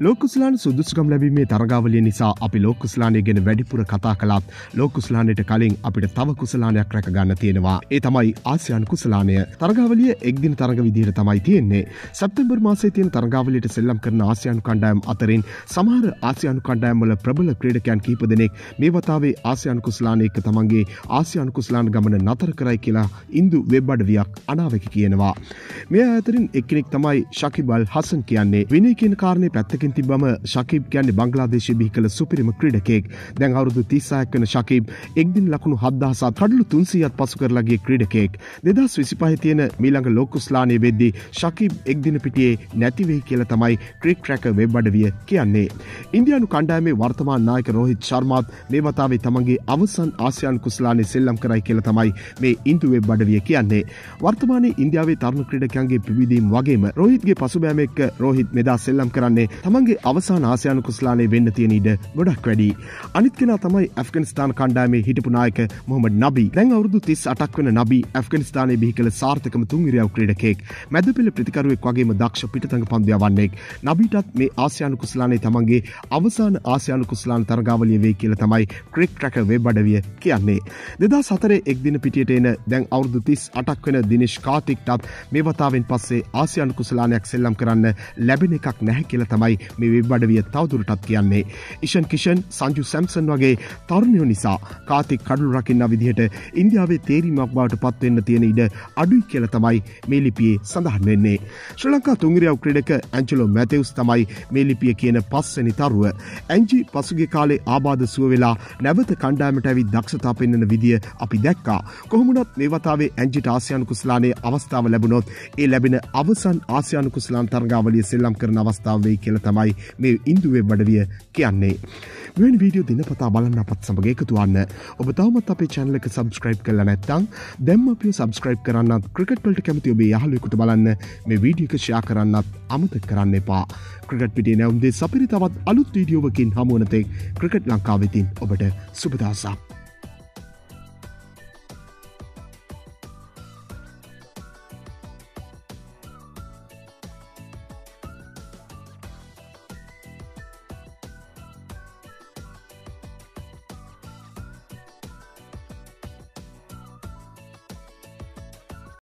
ලෝකුස්ලාන සුදුසුකම් ලැබීමේ තරගාවලිය නිසා අපි ලෝකුස්ලානය ගෙන වැඩිපුර කතා කළත් ලෝකුස්ලානයට කලින් අපිට තව කුසලානයක් රැක ගන්න තියෙනවා. ඒ තමයි ආසියන් කුසලානය. තරගාවලිය එක්දින තරග විදිහට තමයි තියෙන්නේ. සැප්තෙම්බර් මාසේ තියෙන තරගාවලියට සෙල්ලම් කරන ආසියානු කණ්ඩායම් අතරින් සමහර ආසියානු කණ්ඩායම්වල ප්‍රබල ක්‍රීඩකයන් කීප දෙනෙක් මේ වතාවේ ආසියානු කුස්ලානයක තමන්ගේ ආසියානු කුස්ලාන ගමන නතර කරයි කියලා ඉන්දු වෙබ් අඩවියක් අනාවක කියනවා. මේ අතරින් එක්කෙනෙක් තමයි ශකිබල් හසන් කියන්නේ. විනය කියන කාරණය පැත්තකින් ඉතින් තිබම ශකීබ් කියන්නේ බංගලාදේශය බිහි කළ සුපිරිම ක්‍රීඩකයෙක්. දැන් අවුරුදු 36ක් වෙන ශකීබ් එක්දින ලකුණු 7000ත් කඩලු 300ක් පසු කරලා ගිය ක්‍රීඩකයෙක්. 2025 තියෙන මීළඟ ලෝකුස්ලානයේ වෙද්දී ශකීබ් එක්දින පිටියේ නැති වෙයි කියලා තමයි ක්‍රික් ට්‍රැකර් වෙබ් අඩවිය කියන්නේ. ඉන්දියානු කණ්ඩායමේ වර්තමාන නායක රෝහිත් ශර්මාත් මේ වතාවේ තමන්ගේ අවසන් ආසියානු කුස්ලානේ සෙල්ලම් කරයි කියලා තමයි මේ ඉන්දු වෙබ් අඩවිය කියන්නේ. වර්තමානයේ ඉන්දියාවේ තරුණ ක්‍රීඩකයන්ගේ පිවිදීම් වගේම රෝහිත්ගේ පසුබෑම එක්ක රෝහිත් මෙදා සෙල්ලම් කරන්නේ තමන් තමන්ගේ අවසාන ආසියානු කුස්ලානේ වෙන්න තියෙන ඉඩ ගොඩක් වැඩි. අනිත් කෙනා තමයි ඇෆ්ගනිස්තාන කණ්ඩායමේ හිටපු නායක මොහමඩ් නබී. දැන් අවුරුදු 38ක් වෙන නබී ඇෆ්ගනිස්තානයේ බිහි කළ සාර්ථකම තුන්විරියව් ක්‍රීඩකයෙක්. මැදපෙළ ප්‍රතිකරුවෙක් වගේම දක්ෂ පිටතඟ පන්දු යවන්නෙක්. නබීටත් මේ ආසියානු කුස්ලානේ තමන්ගේ අවසාන ආසියානු කුස්ලාන තරගාවලිය වෙයි කියලා තමයි ක්‍රික් ට්‍රැකර් වෙබ් අඩවිය කියන්නේ. 2004 එක් දින පිටියට එන දැන් අවුරුදු 38ක් වෙන දිනේෂ් කාතික්ටත් මේ වතාවෙන් පස්සේ ආසියානු කුසලානයක් සෙල්ලම් කරන්න ලැබෙන එකක් නැහැ කියලා තමයි මේ වෙබ් අඩවිය තවදුරටත් කියන්නේ. ඉෂන් කිෂන් සංජු සැම්සන් වගේ තරුණයෝ නිසා කාතික් කඩුළු රකින්න විදිහට ඉන්දියාවේ තේරීමක් බවට පත්වෙන්න තියෙන ඉඩ අඩුයි කියල තමයි මේ ලිපියේ සඳහන් වෙන්නේ. ශ්‍ර ලංකා තුංගරියව් ක්‍රඩක ඇංචලෝ මැතෙවස් තමයි මේ ලිපිය කියන පස්සනි තරුව. ඇංජි පසුගේ කාලේ ආබාධ සුව වෙලා නැවත කණ්ඩායමට ඇවි දක්ෂතා පෙන්න්න විදිිය අපි දැක්කා. කොහොමුණත් මේ වතාවේ ඇංජිට ආසියන් කුස්ලානේ අවස්ථාව ලැබුණොත් ඒ ලැබෙන අවසන් ආසියන් කුස්ලාන් තරගාවලිය සෙල්ලම් කරන අවස්ථාව වෙයි කියල තමයි තමයි මේ ඉන්දුවේ බඩවිය කියන්නේ. මෙවැනි වීඩියෝ දිනපතා බලන්න අපත් සමග එකතුවන්න ඔබ තවමත් අපේ චැනල එක සබස්ක්‍රයිබ් කල නැත්තං දැම් අපිය සබස්ක්‍රයිබ් කරන්නත් ක්‍රිකට්වලට කැමති ඔබේ යහලෙකුට බලන්න මේ වීඩියක ෂයා කරන්නත් අමත කරන්න එපා ක්‍රිකට් පිටේ නැවම්දේ සපිරි තවත් අලුත් වීඩියෝවකින් හමුවනතෙක් ක්‍රිකට් ලංකාවෙතින් ඔබට සුපදසා.